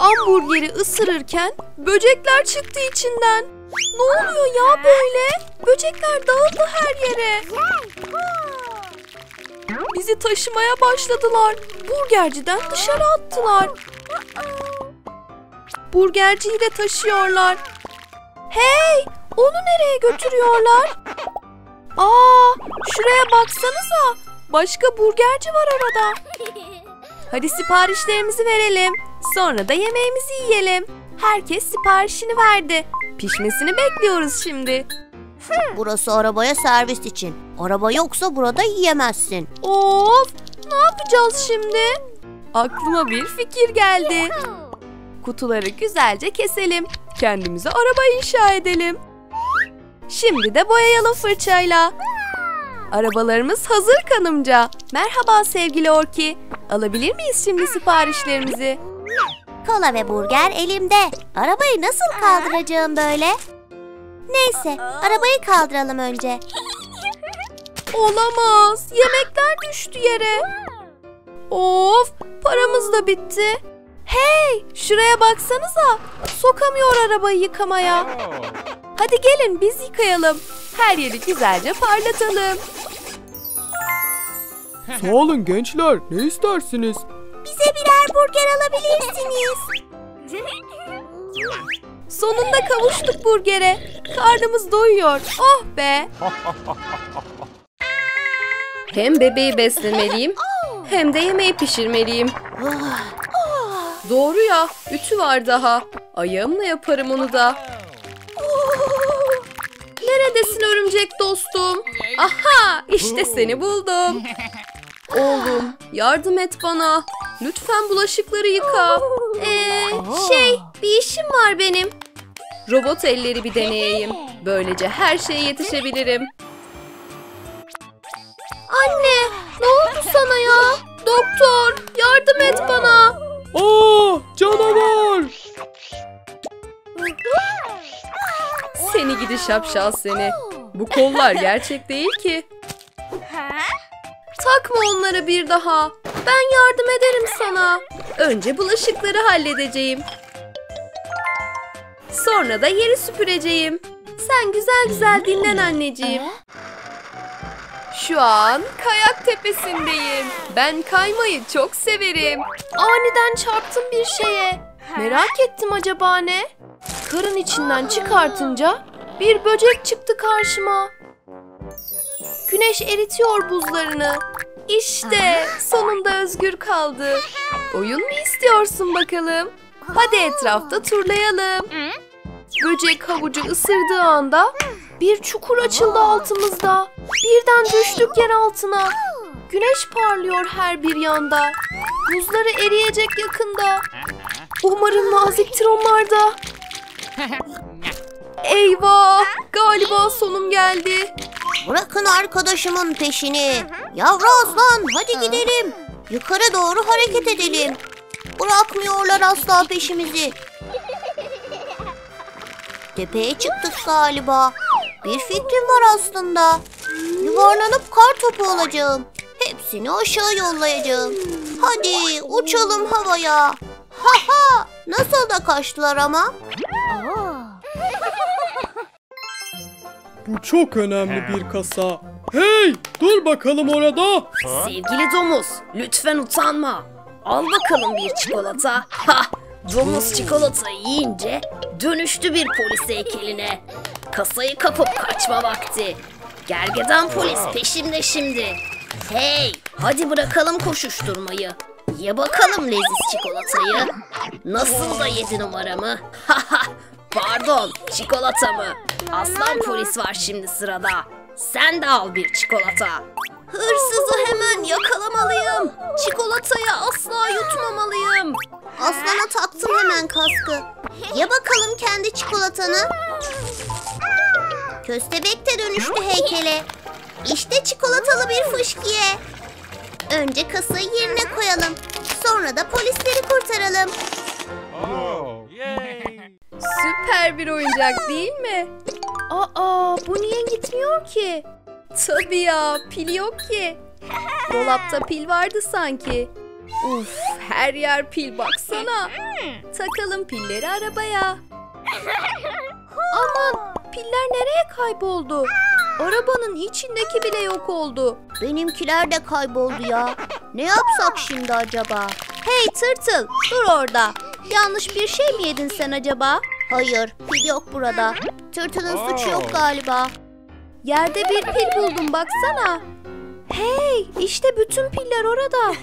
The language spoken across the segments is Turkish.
hamburgeri ısırırken böcekler çıktı içinden. Ne oluyor ya böyle? Böcekler dağıldı her yere. Bizi taşımaya başladılar. Burgerciden dışarı attılar. Burgerciyi de taşıyorlar. Hey! Onu nereye götürüyorlar? Aa, şuraya baksanıza. Başka burgerci var orada. Hadi siparişlerimizi verelim. Sonra da yemeğimizi yiyelim. Herkes siparişini verdi. Pişmesini bekliyoruz şimdi. Burası arabaya servis için. Araba yoksa burada yiyemezsin. Of! Ne yapacağız şimdi? Aklıma bir fikir geldi. Kutuları güzelce keselim. Kendimize araba inşa edelim. Şimdi de boyayalım fırçayla. Arabalarımız hazır kanımca. Merhaba sevgili Orki. Alabilir miyiz şimdi siparişlerimizi? Kola ve burger elimde. Arabayı nasıl kaldıracağım böyle? Neyse, arabayı kaldıralım önce. Olamaz. Yemekler düştü yere. Of, paramız da bitti. Hey, şuraya baksanıza. Sokamıyor arabayı yıkamaya. Hadi gelin biz yıkayalım. Her yeri güzelce parlatalım. Sağ olun gençler. Ne istersiniz? Bize birer burger alabilirsiniz. Sonunda kavuştuk burgere. Karnımız doyuyor. Oh be. Hem bebeği beslemeliyim hem de yemeği pişirmeliyim. Doğru ya, ütü var daha. Ayağımla yaparım onu da. Neredesin örümcek dostum? Aha, işte seni buldum. Oğlum, yardım et bana. Lütfen bulaşıkları yıka. Ee, şey, bir işim var benim. Robot elleri bir deneyeyim. Böylece her şeye yetişebilirim. Anne, ne oldu sana ya? Doktor, yardım et bana. Aa, canavar! Seni gidi şapşal seni. Bu kollar gerçek değil ki. Takma onları bir daha. Ben yardım ederim sana. Önce bulaşıkları halledeceğim. Sonra da yeri süpüreceğim. Sen güzel güzel dinlen anneciğim. Şu an kayak tepesindeyim. Ben kaymayı çok severim. Aniden çarptım bir şeye. Merak ettim acaba ne? Karın içinden çıkartınca bir böcek çıktı karşıma. Güneş eritiyor buzlarını. İşte sonunda özgür kaldı. Oyun mu istiyorsun bakalım? Hadi etrafta turlayalım. Böcek havucu ısırdığı anda bir çukur açıldı altımızda. Birden düştük yer altına. Güneş parlıyor her bir yanda. Buzları eriyecek yakında. Umarım naziktir onlar da. Eyvah! Galiba sonum geldi. Bırakın arkadaşımın peşini. Yavru aslan hadi gidelim. Yukarı doğru hareket edelim. Bırakmıyorlar asla peşimizi. Tepeye çıktık galiba. Bir fikrim var aslında. Yuvarlanıp kar topu olacağım. Hepsini aşağı yollayacağım. Hadi uçalım havaya. Ha ha! Nasıl da kaçtılar ama? Bu çok önemli bir kasa. Hey, dur bakalım orada. Sevgili domuz, lütfen utanma. Al bakalım bir çikolata. Ha! Domuz çikolatayı yiyince dönüştü bir polis heykeline. Kasayı kapıp kaçma vakti. Gergedan polis peşimde şimdi. Hey, hadi bırakalım koşuşturmayı. Ye bakalım leziz çikolatayı. Nasıl da yedi numaramı? Haha, Pardon, çikolata mı? Aslan polis var şimdi sırada. Sen de al bir çikolata. Hırsızı hemen yakalamalıyım. Çikolatayı asla yutmamalıyım. Aslana taktım hemen kaskı. Ye bakalım kendi çikolatanı. Köstebek de dönüştü heykele. İşte çikolatalı bir fışkiye. Önce kasayı yerine koyalım. Sonra da polisleri kurtaralım. Süper bir oyuncak değil mi? Aa, bu niye gitmiyor ki? Tabii ya, pil yok ki. Dolapta pil vardı sanki. Uf, her yer pil baksana. Takalım pilleri arabaya. Aman, piller nereye kayboldu? Arabanın içindeki bile yok oldu. Benimkiler de kayboldu ya. Ne yapsak şimdi acaba? Hey tırtıl, dur orada. Yanlış bir şey mi yedin sen acaba? Hayır, pil yok burada. Tırtılın suçu yok galiba. Yerde bir pil buldum baksana. Hey işte bütün piller orada.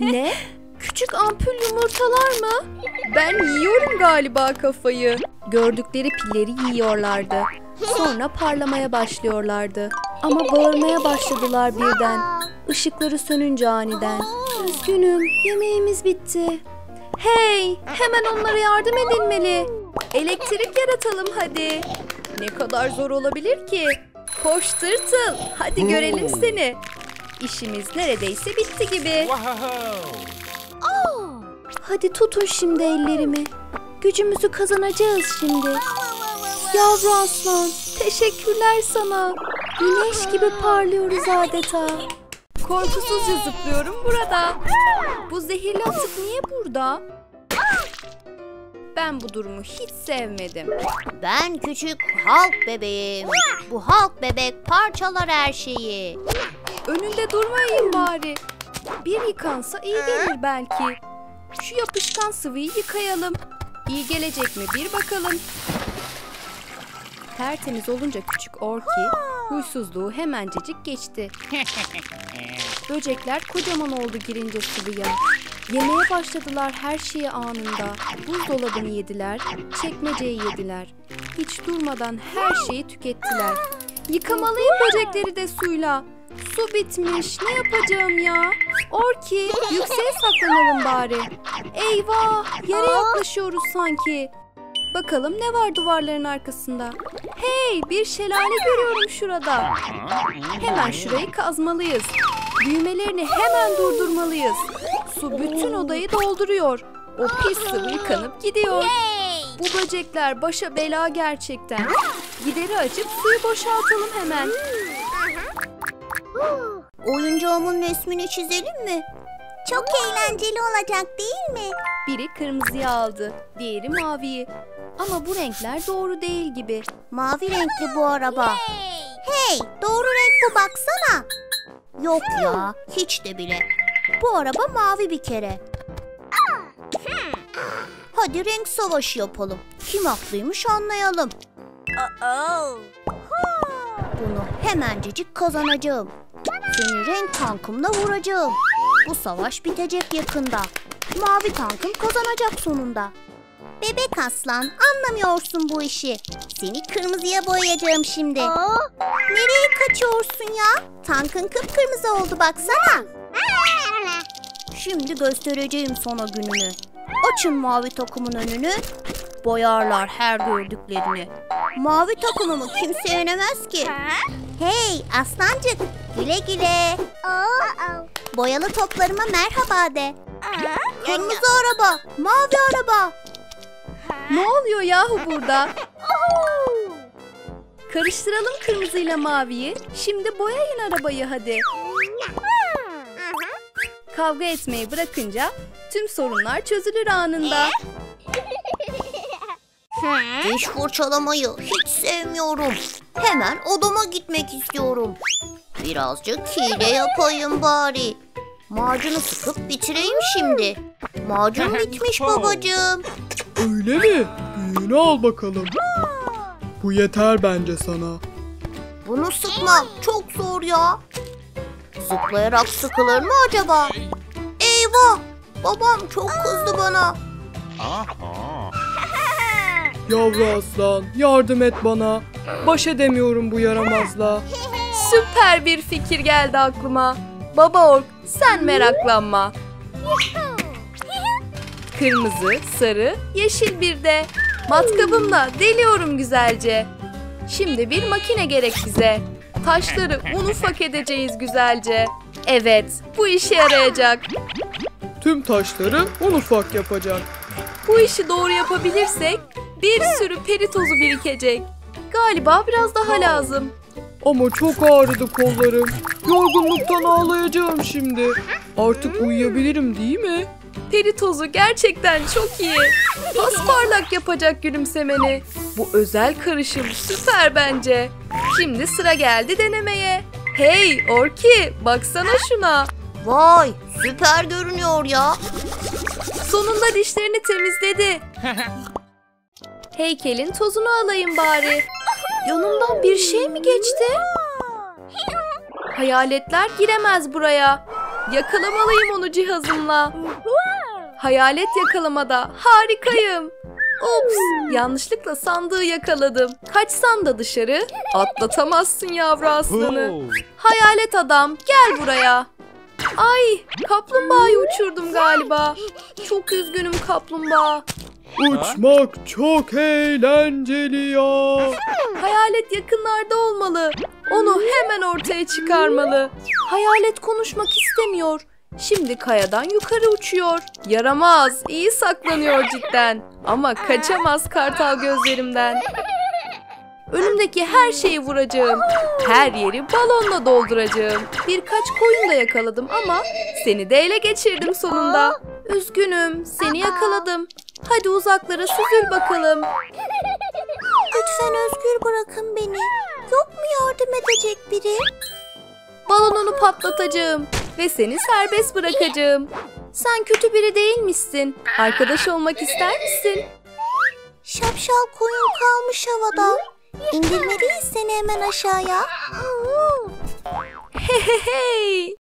ne? Küçük ampul yumurtalar mı? Ben yiyorum galiba kafayı. Gördükleri pilleri yiyorlardı. Sonra parlamaya başlıyorlardı. Ama bağırmaya başladılar birden. Işıkları sönünce aniden. Üzgünüm yemeğimiz bitti. Hey hemen onlara yardım edilmeli. Elektrik yaratalım hadi. Ne kadar zor olabilir ki? Koş tırtıl. Hadi görelim seni. İşimiz neredeyse bitti gibi. Hadi tutun şimdi ellerimi. Gücümüzü kazanacağız şimdi. Yavru aslan, teşekkürler sana. Güneş gibi parlıyoruz adeta. Korkusuzca zıplıyorum burada. Bu zehirli atık niye burada? Ben bu durumu hiç sevmedim. Ben küçük halk bebeğim. Bu halk bebek parçalar her şeyi. Önünde durmayın bari. Bir yıkansa iyi gelir belki. Şu yapışkan sıvıyı yıkayalım. İyi gelecek mi bir bakalım. Tertemiz olunca küçük Orki huysuzluğu hemencecik geçti. Böcekler kocaman oldu girince sıvıya. Yemeye başladılar her şeyi anında. Buzdolabını yediler, çekmeceyi yediler. Hiç durmadan her şeyi tükettiler. Yıkamalıyım böcekleri de suyla. Su bitmiş. Ne yapacağım ya? Orki, yükseğe saklanalım bari. Eyvah, yere yaklaşıyoruz sanki. Bakalım ne var duvarların arkasında? Hey, bir şelale görüyorum şurada. Hemen şurayı kazmalıyız. Büyümelerini hemen durdurmalıyız. Su bütün odayı dolduruyor. O pis sıvı yıkanıp gidiyor. Bu böcekler başa bela gerçekten. Gideri açıp suyu boşaltalım hemen. Oyuncağımın resmini çizelim mi? Çok eğlenceli olacak değil mi? Biri kırmızıyı aldı, diğeri maviyi. Ama bu renkler doğru değil gibi. Mavi renkli bu araba. Hey, doğru renk bu baksana. Yok ya, hiç de bile. Bu araba mavi bir kere. Hadi renk savaşı yapalım. Kim haklıymış anlayalım. Bunu hemencecik kazanacağım. Seni renk tankımla vuracağım. Bu savaş bitecek yakında. Mavi tankım kazanacak sonunda. Bebek aslan anlamıyorsun bu işi. Seni kırmızıya boyayacağım şimdi. Nereye kaçıyorsun ya? Tankın kıpkırmızı oldu baksana. Şimdi göstereceğim sana gününü. Açın mavi takımın önünü. Boyarlar her gördüklerini. Mavi takımımı kimse yenemez ki. Hey aslancık güle güle. Boyalı toplarıma merhaba de. Kırmızı araba, mavi araba. Ne oluyor yahu burada? Karıştıralım kırmızıyla maviyi. Şimdi boyayın arabayı hadi. Kavga etmeyi bırakınca tüm sorunlar çözülür anında. Diş fırçalamayı hiç sevmiyorum. Hemen odama gitmek istiyorum. Birazcık hile yapayım bari. Macunu sıkıp bitireyim şimdi. Macun bitmiş babacığım. Öyle mi? Büyüğünü al bakalım. Bu yeter bence sana. Bunu sıkmam çok zor ya. Zıplayarak sıkılır mı acaba? Eyvah! Babam çok kızdı bana. Yavru aslan yardım et bana. Baş edemiyorum bu yaramazla. Süper bir fikir geldi aklıma. Baba ork sen meraklanma. Kırmızı, sarı, yeşil bir de. Matkabımla deliyorum güzelce. Şimdi bir makine gerek bize. Taşları un ufak edeceğiz güzelce. Evet, bu işe yarayacak. Tüm taşları un ufak yapacak. Bu işi doğru yapabilirsek bir sürü peri tozu birikecek. Galiba biraz daha lazım. Ama çok ağrıdı kollarım. Yorgunluktan ağlayacağım şimdi. Artık uyuyabilirim değil mi? Peri tozu gerçekten çok iyi. Pasparlak yapacak gülümsemeni. Bu özel karışım süper bence. Şimdi sıra geldi denemeye. Hey Orki baksana şuna. Vay süper görünüyor ya. Sonunda dişlerini temizledi. Heykelin tozunu alayım bari. Yanımdan bir şey mi geçti? Hayaletler giremez buraya. Yakalamalıyım onu cihazımla. Hayalet yakalamada harikayım. Ups, yanlışlıkla sandığı yakaladım. Kaçsan da dışarı, atlatamazsın yavru aslanı. Hayalet adam, gel buraya. Ay, kaplumbağayı uçurdum galiba. Çok üzgünüm kaplumbağa. Uçmak çok eğlenceli ya. Hayalet yakınlarda olmalı. Onu hemen ortaya çıkarmalı. Hayalet konuşmak istemiyor. Şimdi kayadan yukarı uçuyor. Yaramaz, iyi saklanıyor cidden. Ama kaçamaz kartal gözlerimden. Önümdeki her şeyi vuracağım. Her yeri balonla dolduracağım. Birkaç koyun da yakaladım ama seni de ele geçirdim sonunda. Üzgünüm, seni yakaladım. Hadi uzaklara süzül bakalım. Lütfen özgür bırakın beni. Yok mu yardım edecek biri? Balonunu patlatacağım ve seni serbest bırakacağım. Sen kötü biri değilmişsin. Arkadaş olmak ister misin? Şapşal koyun kalmış havada. İndirmeliyiz seni hemen aşağıya. Hey!